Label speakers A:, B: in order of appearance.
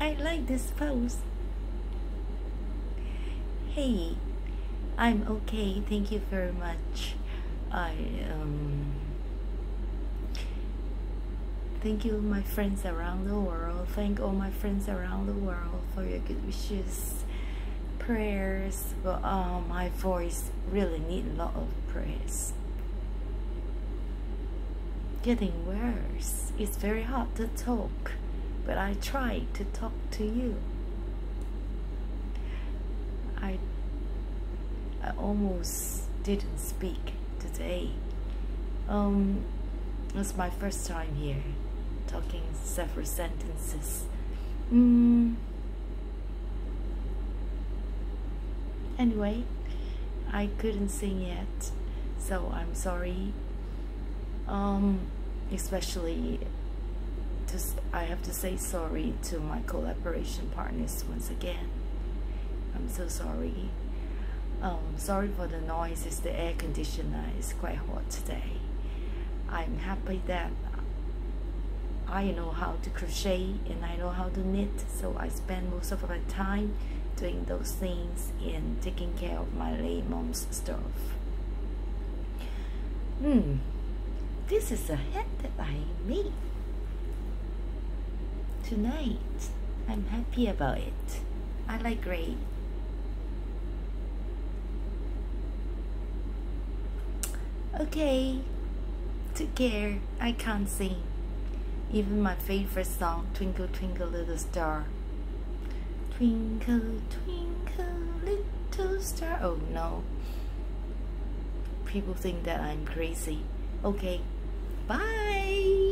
A: I like this pose. Hey, I'm okay. Thank you very much. I um thank you my friends around the world. Thank all my friends around the world for your good wishes, prayers. But uh, my voice really need a lot of prayers. Getting worse. It's very hard to talk, but I try to talk to you. I I almost didn't speak today. Um, it's my first time here, talking several sentences. Mm. Anyway, I couldn't sing yet, so I'm sorry. Um, especially, just I have to say sorry to my collaboration partners once again. I'm so sorry. Um, sorry for the noise, it's the air conditioner, it's quite hot today. I'm happy that I know how to crochet and I know how to knit, so I spend most of my time doing those things and taking care of my late mom's stuff. Hmm, this is a hat that I made tonight. I'm happy about it. I like gray. Okay, take care. I can't sing. Even my favorite song, Twinkle Twinkle Little Star. Twinkle Twinkle Little Star. Oh no. People think that I'm crazy. Okay, bye.